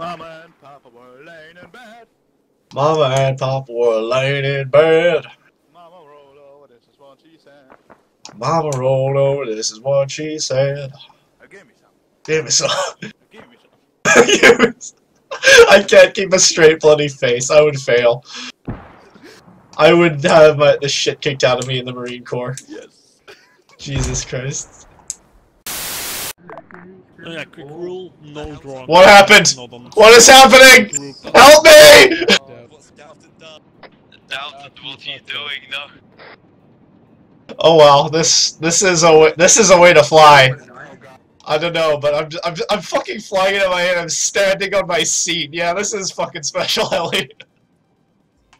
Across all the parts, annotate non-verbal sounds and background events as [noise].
Mama and Papa were laying in bed. Mama and Papa were laying in bed. Mama rolled over, this is what she said. Mama rolled over, this is what she said. Uh, give me some. Give me some. Uh, give me some. Give me some. I can't keep a straight bloody face. I would fail. I would have my, the shit kicked out of me in the Marine Corps. Yes. Jesus Christ. Oh yeah, quick rule, oh. no drawing. What happened? What is happening? Help me! What's Dalton done? Dalton, what are you doing? No. Oh well, this this is a way, this is a way to fly. I don't know, but I'm I'm I'm fucking flying in my head. I'm standing on my seat. Yeah, this is fucking special, [laughs] Ellie.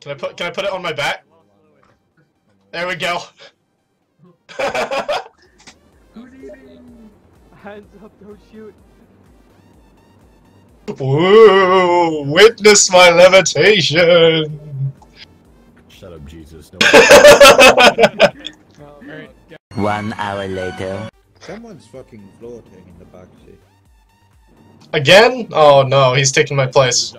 Can I put Can I put it on my back? There we go. [laughs] Hands up, don't shoot. Woo! Witness my levitation. Shut up, Jesus. No. [laughs] One hour later. Someone's fucking floating in the back seat. Again? Oh no, he's taking my place.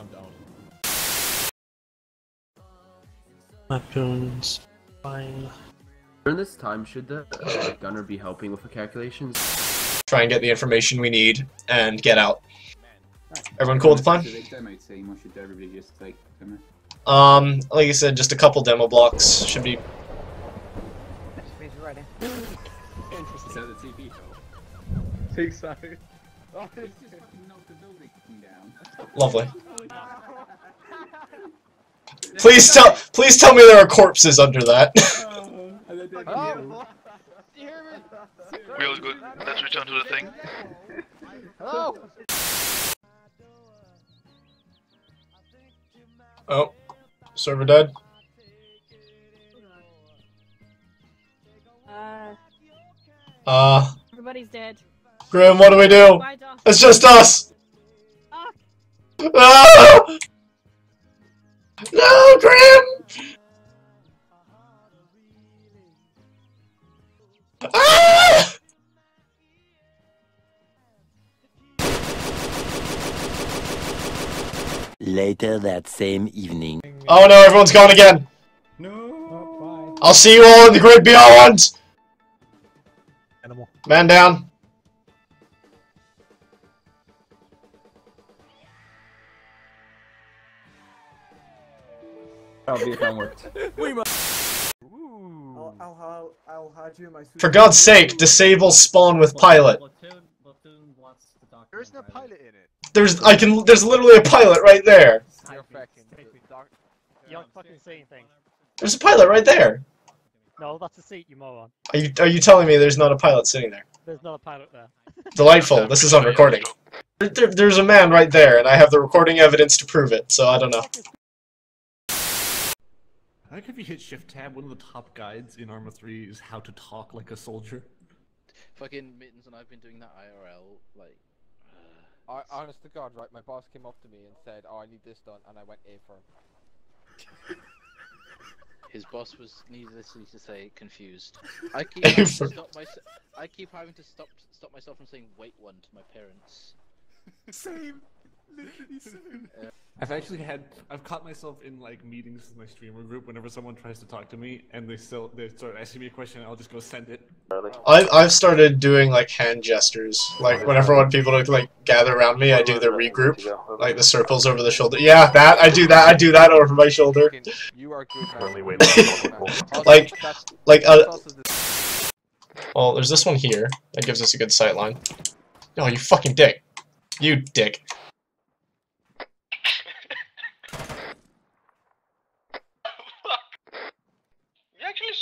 Weapons. Fine. During this time, should the uh, gunner be helping with the calculations? Try and get the information we need and get out. Everyone cool with the plan? demo team, or should everybody just take demo? Um, like I said, just a couple demo blocks should be. ready. Is that the TV show? Think so. Oh, it's just fucking knocked the building down. Lovely. Please tell, please tell me there are corpses under that. [laughs] and they did Oh! You hear me? We all good. Let's return to the thing. Hello? oh, server dead. Uh, Uh, everybody's dead. Grim, what do we do? Bye, It's just us. Fuck. Ah! No, Grim. Later that same evening. Oh no, everyone's gone again. No. I'll see you all in the grid beyond. Animal. Man down. Oh, Vietnam worked. I'll, I'll, I'll hide you my. For God's sake, disable spawn with pilot. There isn't a pilot in it. There's I can there's literally a pilot right there. You're. You don't fucking say anything. There's a pilot right there. No, that's a seat, you moron. Are you are you telling me there's not a pilot sitting there? There's not a pilot there. [laughs] Delightful. This is on recording. There, there- there's a man right there, and I have the recording evidence to prove it. So I don't know. I think if you hit Shift Tab, one of the top guides in Arma 3 is how to talk like a soldier. Fucking Mittens and I've been doing that IRL, like... I, honest to God, right, my boss came up to me and said, oh, I need this done, and I went A for him. [laughs] His boss was needlessly to say confused. [laughs] I keep having to stop my, I keep having to stop stop myself from saying wait one to my parents. [laughs] Same. Literally same. Uh, I've actually had I've caught myself in like meetings with my streamer group whenever someone tries to talk to me and they still they start asking me a question I'll just go send it. I've I've started doing like hand gestures. Like whenever I want people to like gather around me, I do the regroup, like the circles over the shoulder. Yeah, that I do that. I do that over my shoulder. You are good. Only way [laughs] Like like uh. Well, there's this one here that gives us a good sight line. Oh, you fucking dick. You dick.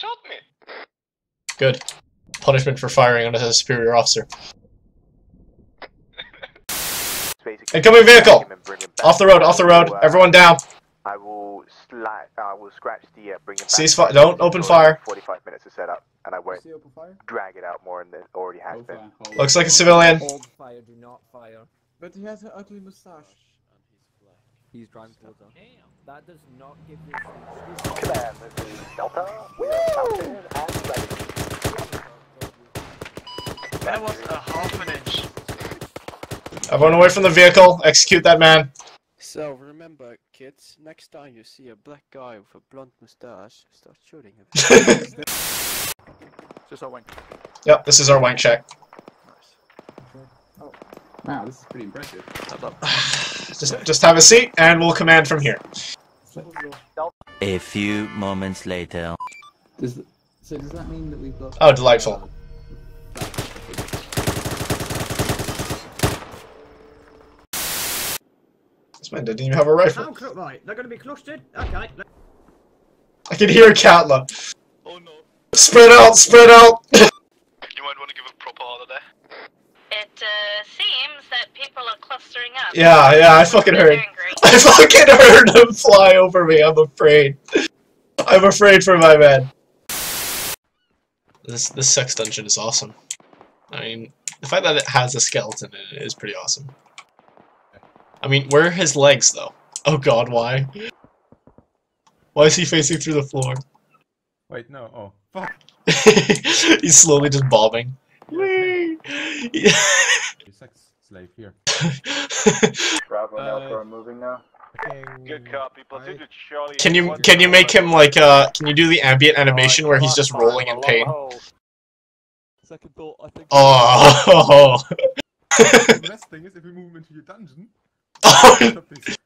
You shot me. Good. Punishment for firing on a superior officer. Incoming vehicle! Off the road, off the road. Everyone down. I will slide. I will scratch the. Uh, bring it back. Cease fi- don't open fire. Forty-five minutes to set up, and I won't See open fire? drag it out more than it already has been. Looks like a civilian. Hold fire, do not fire. But he has an ugly mustache. He's driving towards us. That does not give you an excuse. Command, this is Delta. We are mounted and ready. That was a half an inch. Everyone away from the vehicle. Execute that man. So remember, kids, next time you see a black guy with a blonde mustache, start shooting him. [laughs] Just our wing. Yep, this is our wank check. Wow, this is pretty impressive. [sighs] Just, just have a seat, and we'll command from here. A few moments later. Does, so does that mean that we've got... Oh, delightful. This man didn't even have a rifle. Oh, right, they're going to be clustered. Okay. I can hear Katla. Oh no. Spread out, spread out! You might want to give a proper holiday. It uh, seems that people are clustering up. yeah, yeah, I fucking heard. [laughs] I fucking heard him fly over me, I'm afraid. I'm afraid for my man. This this sex dungeon is awesome. I mean, the fact that it has a skeleton in it is pretty awesome. I mean, where are his legs, though? Oh god, why? Why is he facing through the floor? Wait, no. Oh, fuck. [laughs] He's slowly just bobbing. Whee! You sex slave here. Bravo and Uh, Alpha moving now. Good copy. Platoon to Charlie. Can you can you make him like uh can you do the ambient animation where he's just rolling in pain? Second thought, I think. Oh. [laughs] the best thing is if we move him into your dungeon. [laughs]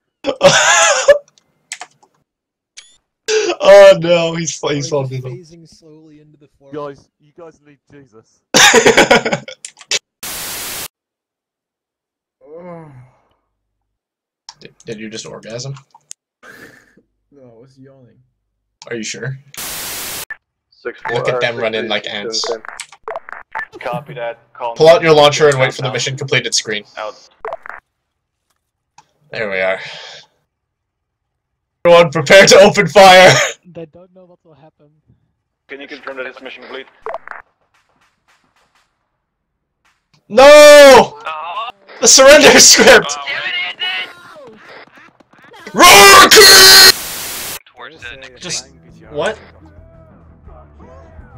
oh no, he's he's falling through. Phasing slowly into the forest. Guys, you guys need Jesus. Did, [laughs] did you just orgasm? No, I was yawning. Are you sure? Six, Look at them six, run in like ants. ten. Copy that. Call Pull out your launcher and wait for the mission completed screen. Out. There we are. Everyone, prepare to open fire. They don't know what will happen. Can you confirm that it's mission complete? No! The surrender [laughs] script. Roar! Towards Just what?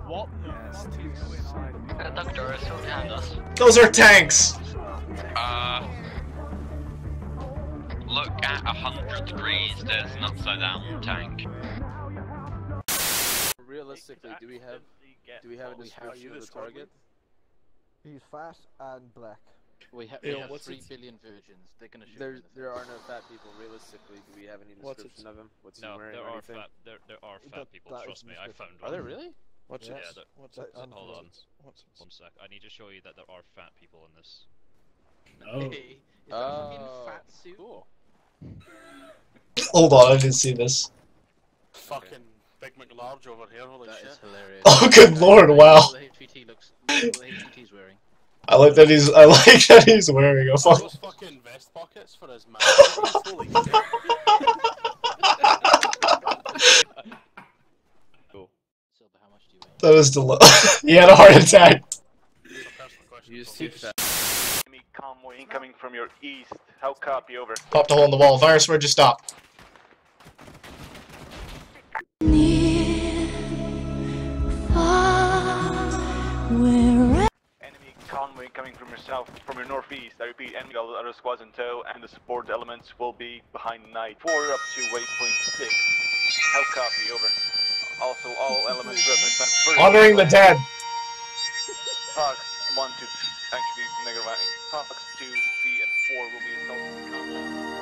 What? Doctor, still behind us. Those are tanks. Uh, look at a hundred degrees. There's an upside down tank. Realistically, do we have do we have a description of the target? He's fat and black. We, ha- Ew, we have what's three his- billion virgins. They're gonna shoot. There the there are no fat people. Realistically, do we have any description it- of him? What's No, he wearing there or are anything? fat. There, there are fat That- people. that is Trust me, I description. found Are there really? What's Yeah, that? there- hold on. What's One sec. I need to show you that there are fat people in this. [laughs] Oh. Hey, is that oh. fucking Oh, fat suit? cool. Hold on, I didn't see this. Fucking Big McLarge over here, holy That shit. is hilarious. Oh, good lord! Wow. What the HVT looks. What the HVT's wearing. I like that he's I like that he's wearing a fuck. Those fucking vest pockets for his mouth. holy shit. [laughs] Silver, how much do you weigh? That is del- [laughs] He had a heart attack. You see that? Enemy convoy incoming from your east. How copy? Over. Popped a hole in the wall. Virus, where'd you stop? Enemy convoy coming from your south, from your northeast. I repeat, enemy got other squads in tow, and the support elements will be behind night. Four up to waypoint six. How copy? Over. Also, all elements represent. Honoring the dead. Fox one, two, actually negative. Fox two, three, and four will be assaulted